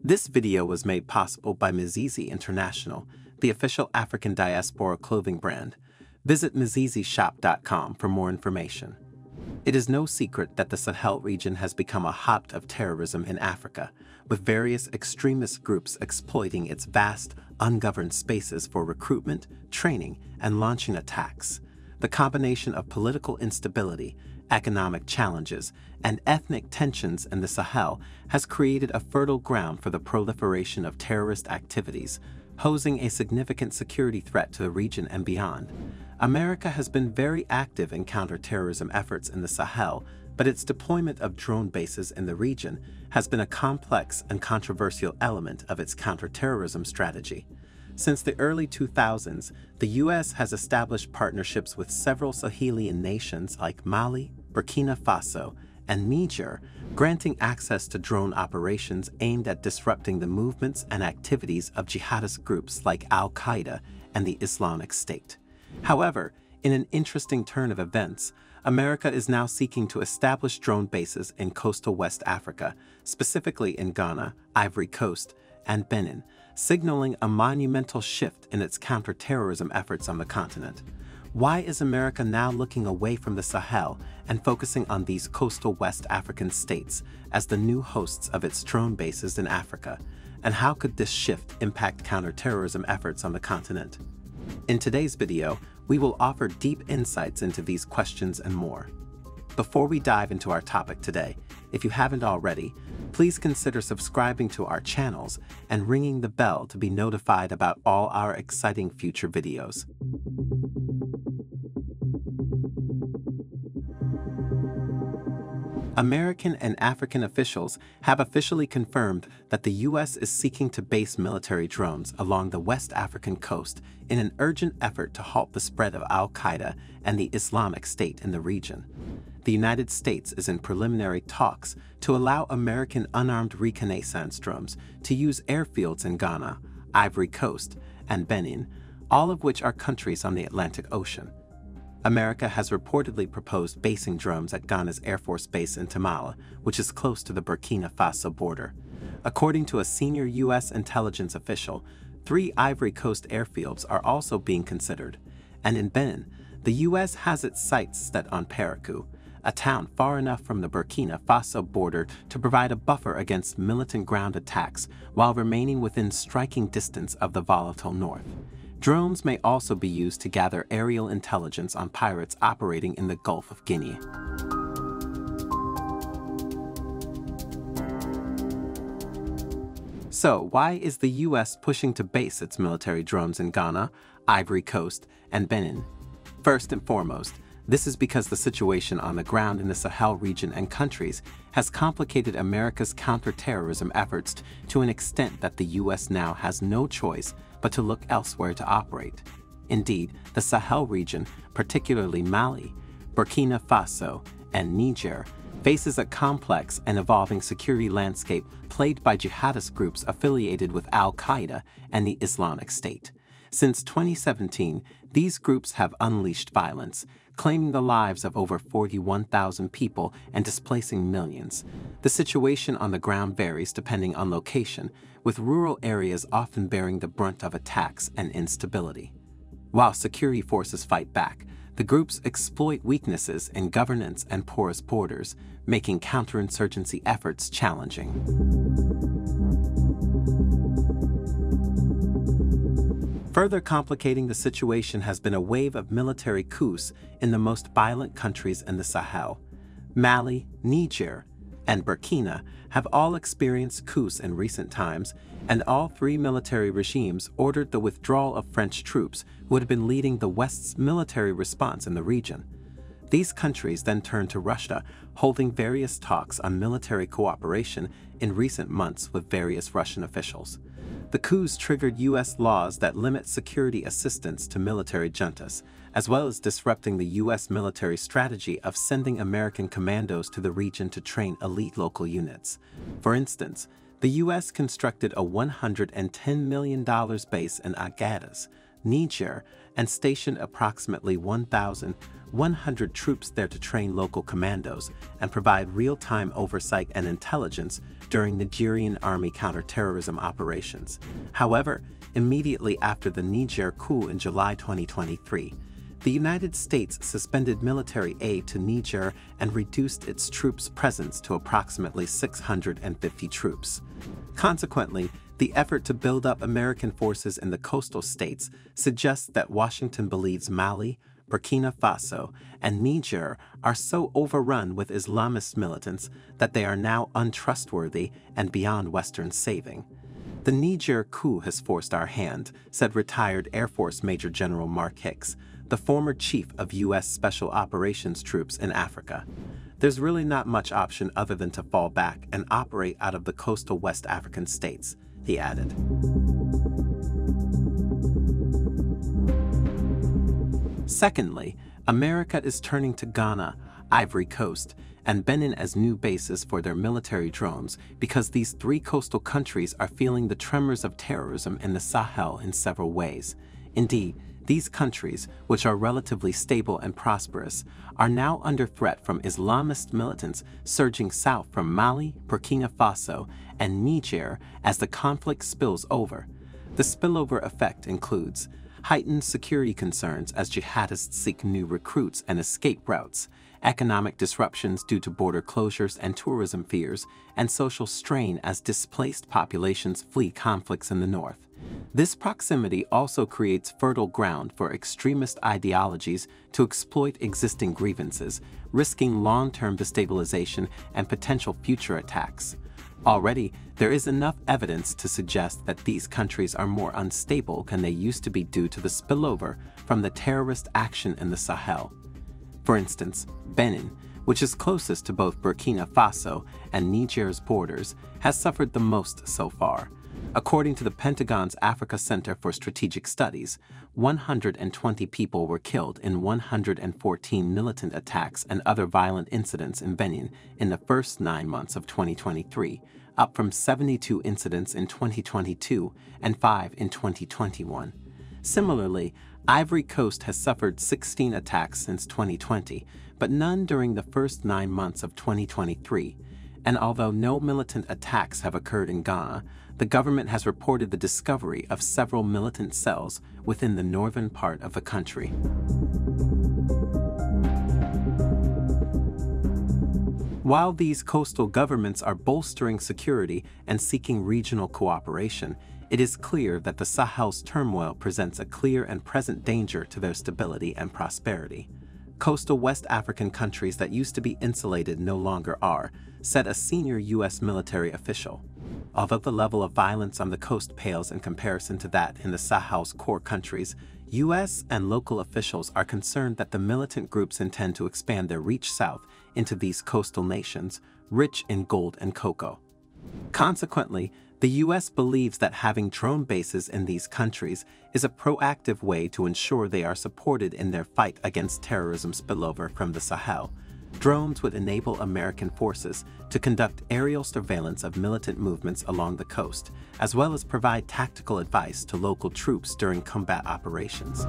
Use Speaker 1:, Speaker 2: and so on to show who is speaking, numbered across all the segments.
Speaker 1: This video was made possible by Mizizi International, the official African diaspora clothing brand. Visit mizizishop.com for more information. It is no secret that the Sahel region has become a hotbed of terrorism in Africa, with various extremist groups exploiting its vast, ungoverned spaces for recruitment, training, and launching attacks. The combination of political instability, economic challenges, and ethnic tensions in the Sahel has created a fertile ground for the proliferation of terrorist activities, posing a significant security threat to the region and beyond. America has been very active in counterterrorism efforts in the Sahel, but its deployment of drone bases in the region has been a complex and controversial element of its counterterrorism strategy. Since the early 2000s, the U.S. has established partnerships with several Sahelian nations like Mali, Burkina Faso, and Niger, granting access to drone operations aimed at disrupting the movements and activities of jihadist groups like Al Qaeda and the Islamic State. However, in an interesting turn of events, America is now seeking to establish drone bases in coastal West Africa, specifically in Ghana, Ivory Coast, and Benin, signaling a monumental shift in its counterterrorism efforts on the continent. Why is America now looking away from the Sahel and focusing on these coastal West African states as the new hosts of its drone bases in Africa? And how could this shift impact counterterrorism efforts on the continent? In today's video, we will offer deep insights into these questions and more. Before we dive into our topic today, if you haven't already, please consider subscribing to our channels and ringing the bell to be notified about all our exciting future videos. American and African officials have officially confirmed that the U.S. is seeking to base military drones along the West African coast in an urgent effort to halt the spread of Al Qaeda and the Islamic State in the region. The United States is in preliminary talks to allow American unarmed reconnaissance drones to use airfields in Ghana, Ivory Coast, and Benin, all of which are countries on the Atlantic Ocean. America has reportedly proposed basing drones at Ghana's Air Force Base in Tamale, which is close to the Burkina Faso border. According to a senior U.S. intelligence official, three Ivory Coast airfields are also being considered. And in Benin, the U.S. has its sights set on Parakou, a town far enough from the Burkina Faso border to provide a buffer against militant ground attacks while remaining within striking distance of the volatile north. Drones may also be used to gather aerial intelligence on pirates operating in the Gulf of Guinea. So, why is the US pushing to base its military drones in Ghana, Ivory Coast, and Benin? First and foremost, this is because the situation on the ground in the Sahel region and countries has complicated America's counterterrorism efforts to an extent that the U.S. now has no choice but to look elsewhere to operate. Indeed, the Sahel region, particularly Mali, Burkina Faso, and Niger, faces a complex and evolving security landscape plagued by jihadist groups affiliated with Al Qaeda and the Islamic State. Since 2017, these groups have unleashed violence, claiming the lives of over 41,000 people and displacing millions. The situation on the ground varies depending on location, with rural areas often bearing the brunt of attacks and instability. While security forces fight back, the groups exploit weaknesses in governance and porous borders, making counterinsurgency efforts challenging. Further complicating the situation has been a wave of military coups in the most violent countries in the Sahel. Mali, Niger, and Burkina have all experienced coups in recent times, and all three military regimes ordered the withdrawal of French troops who had been leading the West's military response in the region. These countries then turned to Russia, holding various talks on military cooperation in recent months with various Russian officials. The coups triggered U.S. laws that limit security assistance to military juntas, as well as disrupting the U.S. military strategy of sending American commandos to the region to train elite local units. For instance, the U.S. constructed a $110 million base in Agadez, Niger, and stationed approximately 1,100 troops there to train local commandos and provide real-time oversight and intelligence during Nigerian army counterterrorism operations. However, immediately after the Niger coup in July 2023, the United States suspended military aid to Niger and reduced its troops' presence to approximately 650 troops. Consequently, the effort to build up American forces in the coastal states suggests that Washington believes Mali, Burkina Faso, and Niger are so overrun with Islamist militants that they are now untrustworthy and beyond Western saving. The Niger coup has forced our hand, said retired Air Force Major General Mark Hicks, the former chief of U.S. Special Operations Troops in Africa. There's really not much option other than to fall back and operate out of the coastal West African states, he added. Secondly, America is turning to Ghana, Ivory Coast, and Benin as new bases for their military drones because these three coastal countries are feeling the tremors of terrorism in the Sahel in several ways. Indeed, these countries, which are relatively stable and prosperous, are now under threat from Islamist militants surging south from Mali, Burkina Faso, and Niger as the conflict spills over. The spillover effect includes heightened security concerns as jihadists seek new recruits and escape routes, economic disruptions due to border closures and tourism fears, and social strain as displaced populations flee conflicts in the north. This proximity also creates fertile ground for extremist ideologies to exploit existing grievances, risking long-term destabilization and potential future attacks. Already, there is enough evidence to suggest that these countries are more unstable than they used to be due to the spillover from the terrorist action in the Sahel. For instance, Benin, which is closest to both Burkina Faso and Niger's borders, has suffered the most so far. According to the Pentagon's Africa Center for Strategic Studies, 120 people were killed in 114 militant attacks and other violent incidents in Benin in the first nine months of 2023, up from 72 incidents in 2022 and 5 in 2021. Similarly, Ivory Coast has suffered 16 attacks since 2020, but none during the first nine months of 2023. And although no militant attacks have occurred in Ghana, the government has reported the discovery of several militant cells within the northern part of the country. While these coastal governments are bolstering security and seeking regional cooperation, it is clear that the Sahel's turmoil presents a clear and present danger to their stability and prosperity. Coastal West African countries that used to be insulated no longer are, said a senior U.S. military official. Although the level of violence on the coast pales in comparison to that in the Sahel's core countries, U.S. and local officials are concerned that the militant groups intend to expand their reach south into these coastal nations, rich in gold and cocoa. Consequently, the U.S. believes that having drone bases in these countries is a proactive way to ensure they are supported in their fight against terrorism spillover from the Sahel. Drones would enable American forces to conduct aerial surveillance of militant movements along the coast, as well as provide tactical advice to local troops during combat operations.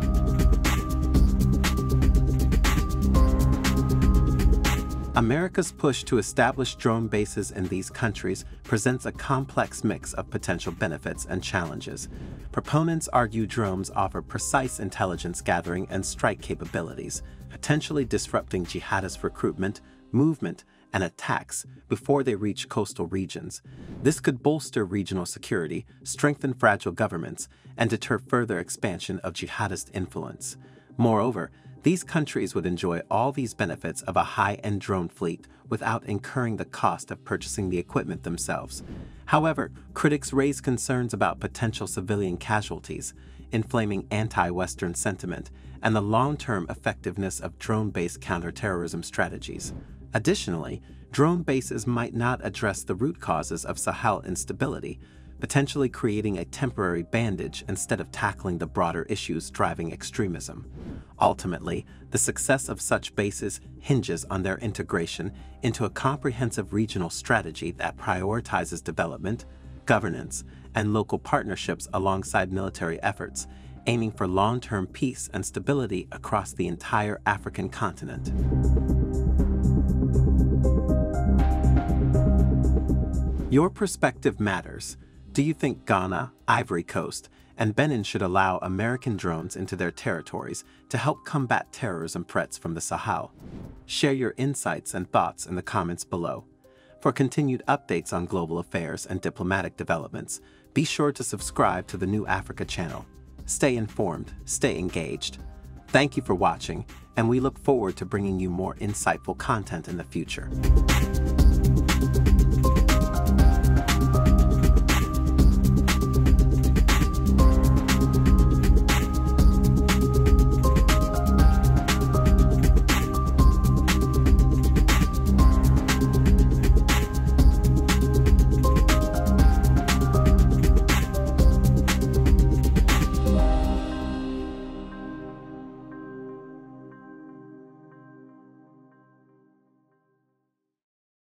Speaker 1: America's push to establish drone bases in these countries presents a complex mix of potential benefits and challenges. Proponents argue drones offer precise intelligence gathering and strike capabilities, potentially disrupting jihadist recruitment, movement, and attacks before they reach coastal regions. This could bolster regional security, strengthen fragile governments, and deter further expansion of jihadist influence. Moreover, these countries would enjoy all these benefits of a high-end drone fleet without incurring the cost of purchasing the equipment themselves. However, critics raise concerns about potential civilian casualties, inflaming anti-Western sentiment, and the long-term effectiveness of drone-based counterterrorism strategies. Additionally, drone bases might not address the root causes of Sahel instability, potentially creating a temporary bandage instead of tackling the broader issues driving extremism. Ultimately, the success of such bases hinges on their integration into a comprehensive regional strategy that prioritizes development, governance, and local partnerships alongside military efforts, aiming for long-term peace and stability across the entire African continent. Your perspective matters. Do you think Ghana, Ivory Coast, and Benin should allow American drones into their territories to help combat terrorism threats from the Sahel? Share your insights and thoughts in the comments below. For continued updates on global affairs and diplomatic developments, be sure to subscribe to the New Africa channel. Stay informed, stay engaged. Thank you for watching, and we look forward to bringing you more insightful content in the future.